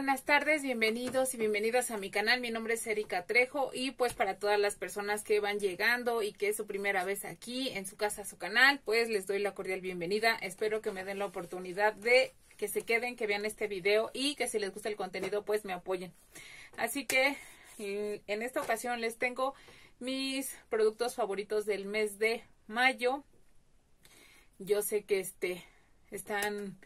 buenas tardes, bienvenidos y bienvenidas a mi canal. Mi nombre es Erika Trejo y pues para todas las personas que van llegando y que es su primera vez aquí en su casa, su canal, pues les doy la cordial bienvenida. Espero que me den la oportunidad de que se queden, que vean este video y que si les gusta el contenido pues me apoyen. Así que en esta ocasión les tengo mis productos favoritos del mes de mayo. Yo sé que este están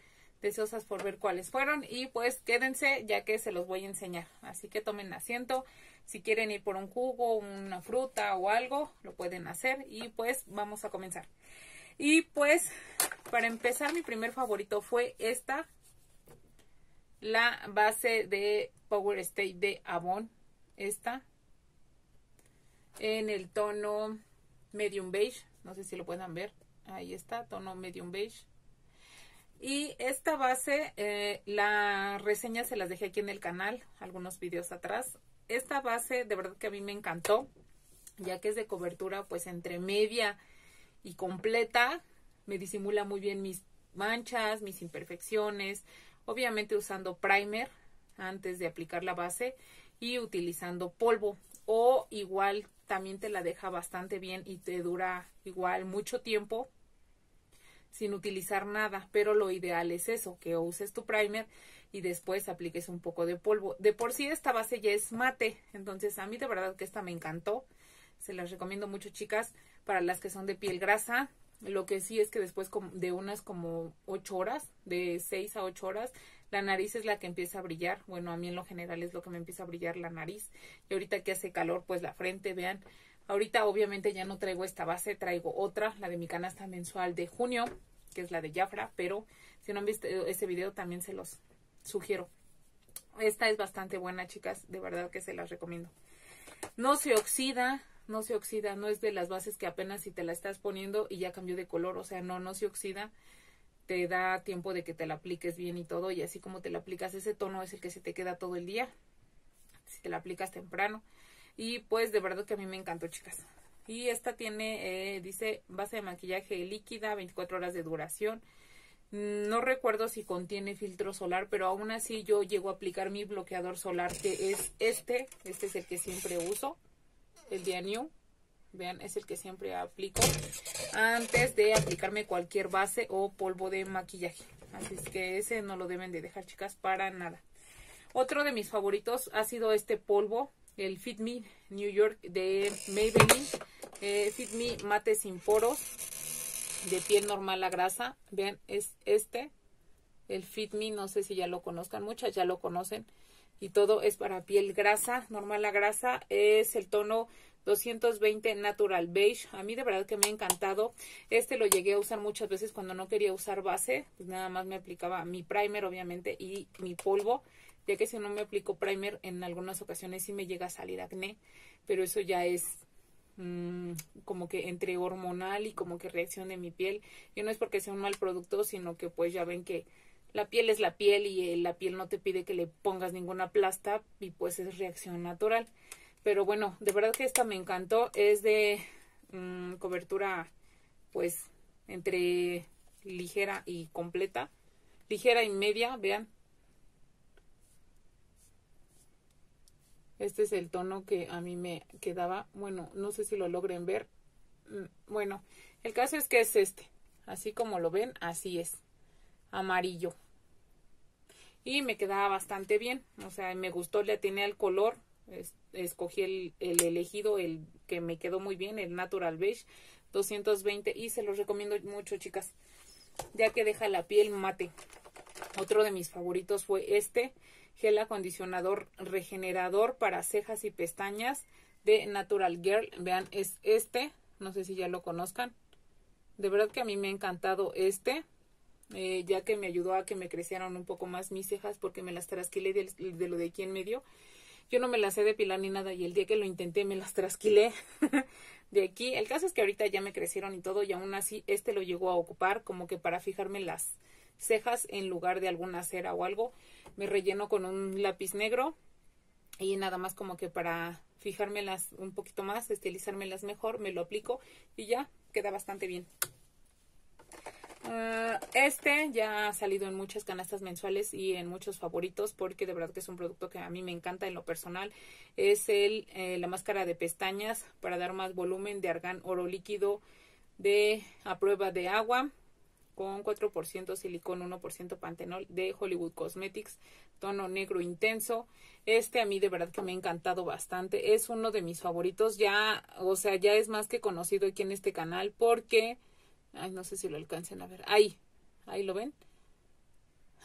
deseosas por ver cuáles fueron y pues quédense ya que se los voy a enseñar. Así que tomen asiento. Si quieren ir por un jugo, una fruta o algo, lo pueden hacer y pues vamos a comenzar. Y pues para empezar mi primer favorito fue esta. La base de Power State de Avon. Esta. En el tono medium beige. No sé si lo puedan ver. Ahí está, tono medium beige. Y esta base, eh, la reseña se las dejé aquí en el canal, algunos videos atrás. Esta base de verdad que a mí me encantó, ya que es de cobertura pues entre media y completa. Me disimula muy bien mis manchas, mis imperfecciones, obviamente usando primer antes de aplicar la base y utilizando polvo o igual también te la deja bastante bien y te dura igual mucho tiempo sin utilizar nada, pero lo ideal es eso, que uses tu primer y después apliques un poco de polvo. De por sí esta base ya es mate, entonces a mí de verdad que esta me encantó. Se las recomiendo mucho, chicas, para las que son de piel grasa. Lo que sí es que después de unas como 8 horas, de 6 a 8 horas, la nariz es la que empieza a brillar. Bueno, a mí en lo general es lo que me empieza a brillar la nariz. Y ahorita que hace calor, pues la frente, vean. Ahorita obviamente ya no traigo esta base, traigo otra, la de mi canasta mensual de junio que es la de Jafra, pero si no han visto ese video también se los sugiero. Esta es bastante buena, chicas, de verdad que se las recomiendo. No se oxida, no se oxida, no es de las bases que apenas si te la estás poniendo y ya cambió de color, o sea, no, no se oxida. Te da tiempo de que te la apliques bien y todo, y así como te la aplicas, ese tono es el que se te queda todo el día, si te la aplicas temprano. Y pues de verdad que a mí me encantó, chicas. Y esta tiene, eh, dice, base de maquillaje líquida, 24 horas de duración. No recuerdo si contiene filtro solar, pero aún así yo llego a aplicar mi bloqueador solar, que es este. Este es el que siempre uso, el de New. Vean, es el que siempre aplico antes de aplicarme cualquier base o polvo de maquillaje. Así es que ese no lo deben de dejar, chicas, para nada. Otro de mis favoritos ha sido este polvo, el Fit Me New York de Maybelline. Eh, Fit Me mate sin poros, de piel normal a grasa. Vean, es este, el Fit Me, no sé si ya lo conozcan, muchas ya lo conocen. Y todo es para piel grasa, normal a grasa. Es el tono 220 Natural Beige. A mí de verdad que me ha encantado. Este lo llegué a usar muchas veces cuando no quería usar base. Pues nada más me aplicaba mi primer, obviamente, y mi polvo. Ya que si no me aplico primer, en algunas ocasiones sí me llega a salir acné. Pero eso ya es Mm, como que entre hormonal y como que reacción de mi piel. Y no es porque sea un mal producto, sino que pues ya ven que la piel es la piel y eh, la piel no te pide que le pongas ninguna plasta y pues es reacción natural. Pero bueno, de verdad que esta me encantó. Es de mm, cobertura pues entre ligera y completa. Ligera y media, vean. Este es el tono que a mí me quedaba. Bueno, no sé si lo logren ver. Mm, bueno, el caso es que es este. Así como lo ven, así es. Amarillo. Y me quedaba bastante bien. O sea, me gustó, le atiné al color. escogí el, el elegido, el que me quedó muy bien, el Natural Beige 220. Y se los recomiendo mucho, chicas. Ya que deja la piel mate. Otro de mis favoritos fue este gel acondicionador regenerador para cejas y pestañas de Natural Girl. Vean, es este. No sé si ya lo conozcan. De verdad que a mí me ha encantado este. Eh, ya que me ayudó a que me crecieran un poco más mis cejas porque me las trasquilé de, lo de aquí en medio. Yo no me las he depilar ni nada y el día que lo intenté me las trasquilé de aquí. El caso es que ahorita ya me crecieron y todo y aún así este lo llegó a ocupar como que para fijarme las cejas en lugar de alguna cera o algo me relleno con un lápiz negro y nada más como que para fijármelas un poquito más, estilizármelas mejor, me lo aplico y ya queda bastante bien. Ah, este ya ha salido en muchas canastas mensuales y en muchos favoritos porque de verdad que es un producto que a mí me encanta en lo personal. Es el, eh, la máscara de pestañas para dar más volumen de argán oro líquido de a prueba de agua con 4% silicón, 1% pantenol de Hollywood Cosmetics, tono negro intenso. Este a mí de verdad que me ha encantado bastante. Es uno de mis favoritos. Ya, o sea, ya es más que conocido aquí en este canal porque Ay, no sé si lo alcancen a ver. Ahí, ahí lo ven.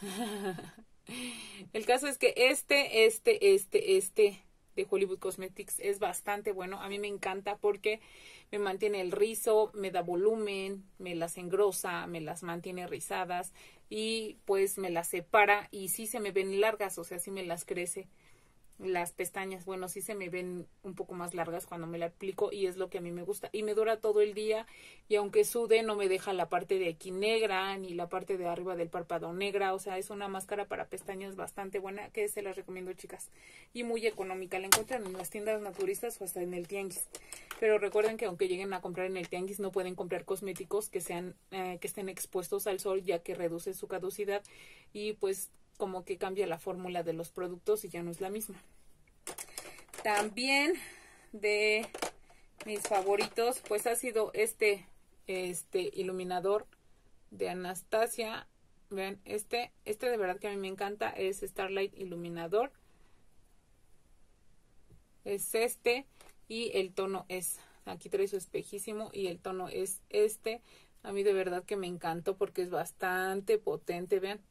El caso es que este, este, este, este de Hollywood Cosmetics es bastante bueno. A mí me encanta porque me mantiene el rizo, me da volumen, me las engrosa, me las mantiene rizadas y pues me las separa y sí se me ven largas, o sea, sí me las crece las pestañas, bueno, sí se me ven un poco más largas cuando me la aplico y es lo que a mí me gusta. Y me dura todo el día y aunque sude no me deja la parte de aquí negra ni la parte de arriba del párpado negra. O sea, es una máscara para pestañas bastante buena que se las recomiendo, chicas. Y muy económica. La encuentran en las tiendas naturistas o hasta en el tianguis. Pero recuerden que aunque lleguen a comprar en el tianguis no pueden comprar cosméticos que sean eh, que estén expuestos al sol ya que reduce su caducidad y pues como que cambia la fórmula de los productos y ya no es la misma. También de mis favoritos, pues ha sido este, este iluminador de Anastasia. Vean, este, este de verdad que a mí me encanta, es Starlight Iluminador. Es este y el tono es, aquí trae su espejísimo y el tono es este. A mí de verdad que me encantó porque es bastante potente, vean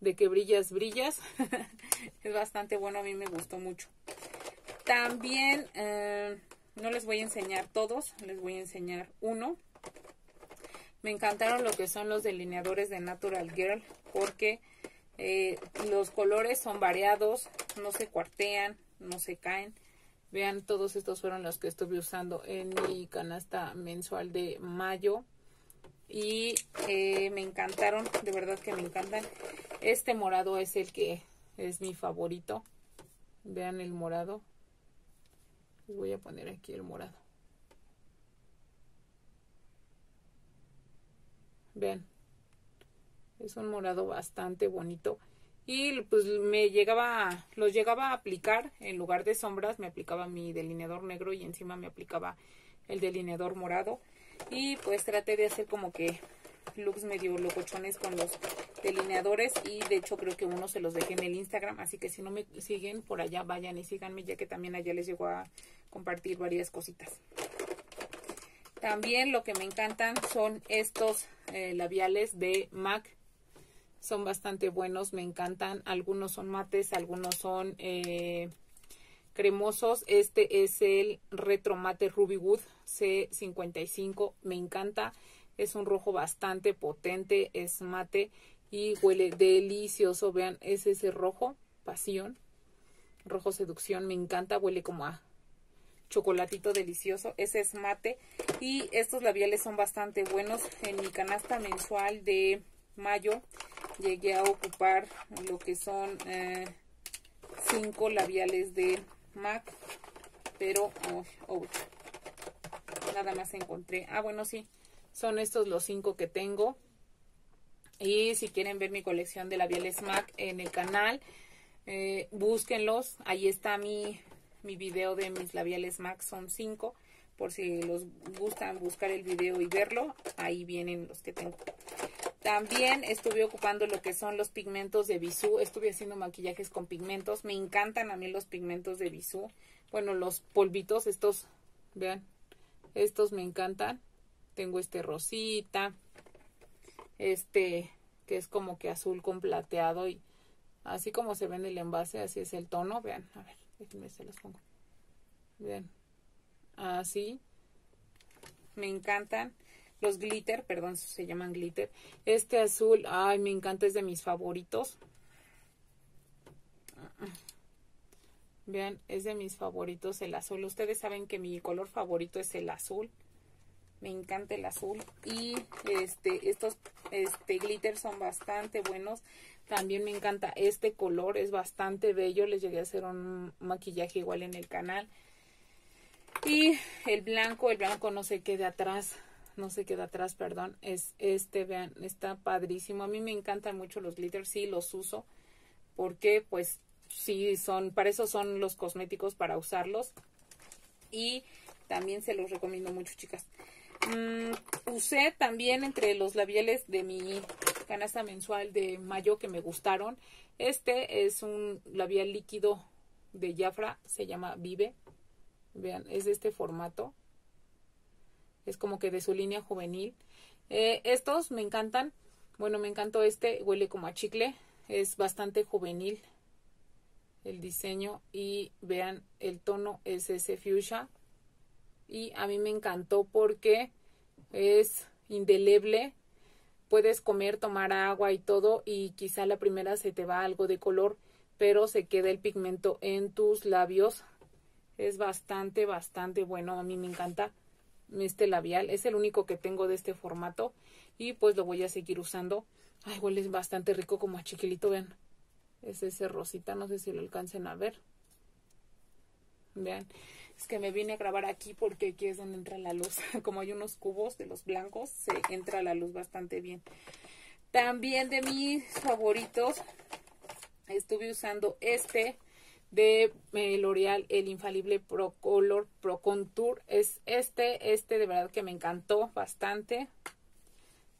de que brillas, brillas. es bastante bueno, a mí me gustó mucho. También, eh, no les voy a enseñar todos, les voy a enseñar uno. Me encantaron lo que son los delineadores de Natural Girl porque eh, los colores son variados, no se cuartean, no se caen. Vean, todos estos fueron los que estuve usando en mi canasta mensual de mayo. Y eh, me encantaron, de verdad que me encantan. Este morado es el que es mi favorito. Vean el morado. Voy a poner aquí el morado. Vean. Es un morado bastante bonito. Y pues me llegaba, los llegaba a aplicar en lugar de sombras, me aplicaba mi delineador negro y encima me aplicaba el delineador morado. Y pues traté de hacer como que looks medio locochones con los delineadores y de hecho creo que uno se los dejé en el Instagram, así que si no me siguen por allá vayan y síganme ya que también allá les llego a compartir varias cositas. También lo que me encantan son estos eh, labiales de MAC. Son bastante buenos, me encantan. Algunos son mates, algunos son eh, cremosos. Este es el Retro Mate Ruby Wood C55. Me encanta. Es un rojo bastante potente, es mate y huele delicioso. Vean, es ese rojo, pasión, rojo seducción. Me encanta, huele como a chocolatito delicioso. Ese es mate y estos labiales son bastante buenos. En mi canasta mensual de mayo llegué a ocupar lo que son eh, cinco labiales de MAC, pero nada más encontré. Ah, bueno, sí, son estos los cinco que tengo. Y si quieren ver mi colección de labiales MAC en el canal, eh, búsquenlos. Ahí está mi, mi video de mis labiales MAC, son cinco. Por si los gustan buscar el video y verlo, ahí vienen los que tengo. También estuve ocupando lo que son los pigmentos de Bisú. Estuve haciendo maquillajes con pigmentos. Me encantan a mí los pigmentos de Bisú. Bueno, los polvitos, estos, vean, estos me encantan. Tengo este rosita, este que es como que azul con plateado y así como se ve en el envase, así es el tono. Vean, a ver, déjenme se los pongo. Vean, así. Me encantan los glitter, perdón, se llaman glitter. Este azul, ay, me encanta, es de mis favoritos. Vean, es de mis favoritos el azul. Ustedes saben que mi color favorito es el azul me encanta el azul y este estos este glitter son bastante buenos también me encanta este color es bastante bello les llegué a hacer un maquillaje igual en el canal y el blanco el blanco no se quede atrás no se queda atrás, perdón, es este, vean, está padrísimo. A mí me encantan mucho los glitters, sí los uso, porque pues sí son, para eso son los cosméticos, para usarlos. Y también se los recomiendo mucho, chicas. Mm, usé también entre los labiales de mi canasta mensual de mayo que me gustaron. Este es un labial líquido de Jafra, se llama Vive. Vean, es de este formato. Es como que de su línea juvenil. Eh, estos me encantan. Bueno, me encantó este. Huele como a chicle. Es bastante juvenil el diseño. Y vean, el tono es ese fuchsia. Y a mí me encantó porque es indeleble. Puedes comer, tomar agua y todo. Y quizá la primera se te va algo de color. Pero se queda el pigmento en tus labios es bastante, bastante bueno. A mí me encanta este labial. Es el único que tengo de este formato. Y pues lo voy a seguir usando. Ay, huele bastante rico como a chiquilito, vean. Es ese rosita, no sé si lo alcancen a ver. Vean, es que me vine a grabar aquí porque aquí es donde entra la luz. Como hay unos cubos de los blancos, se entra la luz bastante bien. También de mis favoritos, estuve usando este de eh, L'Oreal, el infalible Pro Color Pro Contour. Es este, este de verdad que me encantó bastante.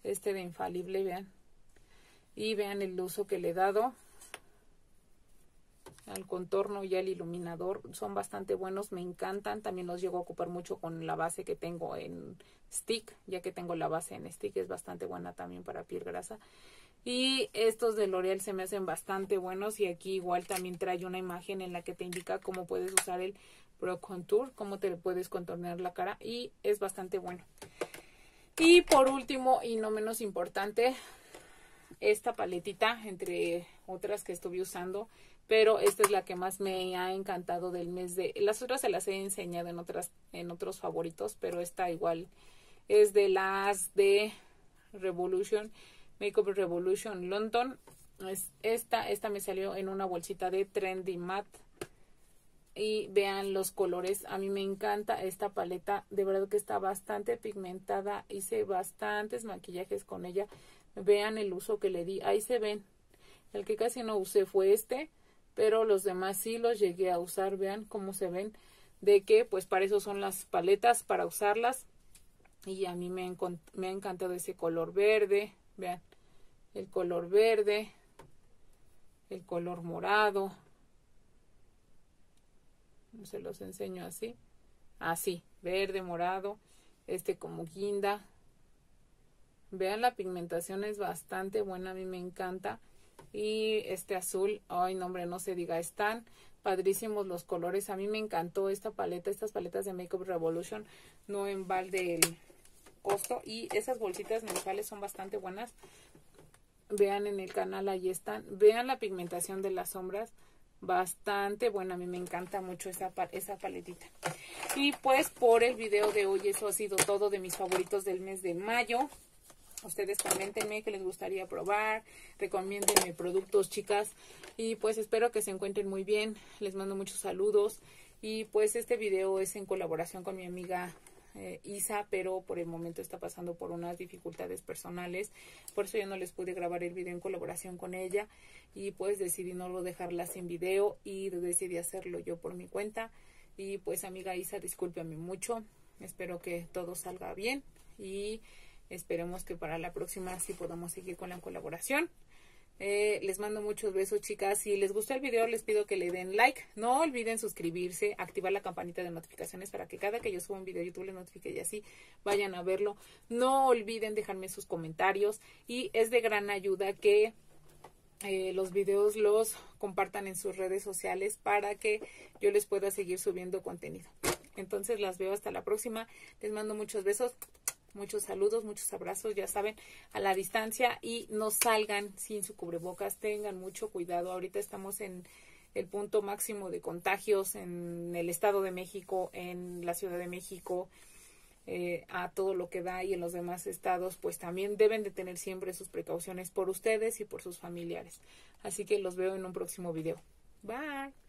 Este de infalible, vean. Y vean el uso que le he dado al contorno y al iluminador. Son bastante buenos, me encantan. También los llego a ocupar mucho con la base que tengo en stick, ya que tengo la base en stick. Es bastante buena también para piel grasa. Y estos de L'Oreal se me hacen bastante buenos y aquí igual también trae una imagen en la que te indica cómo puedes usar el Pro Contour, cómo te puedes contornear la cara y es bastante bueno. Y por último y no menos importante, esta paletita entre otras que estuve usando, pero esta es la que más me ha encantado del mes de las otras se las he enseñado en otras en otros favoritos, pero esta igual es de las de Revolution Makeup Revolution London. Es esta, esta me salió en una bolsita de Trendy Matte. Y vean los colores. A mí me encanta esta paleta. De verdad que está bastante pigmentada. Hice bastantes maquillajes con ella. Vean el uso que le di. Ahí se ven. El que casi no usé fue este. Pero los demás sí los llegué a usar. Vean cómo se ven. De que pues para eso son las paletas. Para usarlas. Y a mí me, me ha encantado ese color verde. Vean, el color verde, el color morado. Se los enseño así. Así, verde, morado, este como guinda. Vean, la pigmentación es bastante buena, a mí me encanta. Y este azul, ay, no, hombre, no se diga, están padrísimos los colores. A mí me encantó esta paleta, estas paletas de Makeup Revolution, no en balde el costo. Y esas bolsitas mensuales son bastante buenas. Vean en el canal, ahí están. Vean la pigmentación de las sombras. Bastante buena, a mí me encanta mucho esa, esa paletita. Y pues por el video de hoy eso ha sido todo de mis favoritos del mes de mayo. Ustedes coméntenme que les gustaría probar, recomiéndenme productos, chicas. Y pues espero que se encuentren muy bien. Les mando muchos saludos. Y pues este video es en colaboración con mi amiga eh, Isa, pero por el momento está pasando por unas dificultades personales. Por eso yo no les pude grabar el video en colaboración con ella y pues decidí no dejarla sin video y decidí hacerlo yo por mi cuenta. Y pues amiga Isa, discúlpeme mucho. Espero que todo salga bien y esperemos que para la próxima sí podamos seguir con la colaboración. Eh, les mando muchos besos, chicas. Si les gustó el video, les pido que le den like. No olviden suscribirse, activar la campanita de notificaciones para que cada que yo suba un video YouTube les notifique y así vayan a verlo. No olviden dejarme sus comentarios y es de gran ayuda que eh, los videos los compartan en sus redes sociales para que yo les pueda seguir subiendo contenido. Entonces las veo hasta la próxima. Les mando muchos besos. Muchos saludos, muchos abrazos, ya saben, a la distancia y no salgan sin su cubrebocas, tengan mucho cuidado. Ahorita estamos en el punto máximo de contagios en el Estado de México, en la Ciudad de México, eh, a todo lo que da y en los demás estados, pues también deben de tener siempre sus precauciones por ustedes y por sus familiares. Así que los veo en un próximo video. Bye.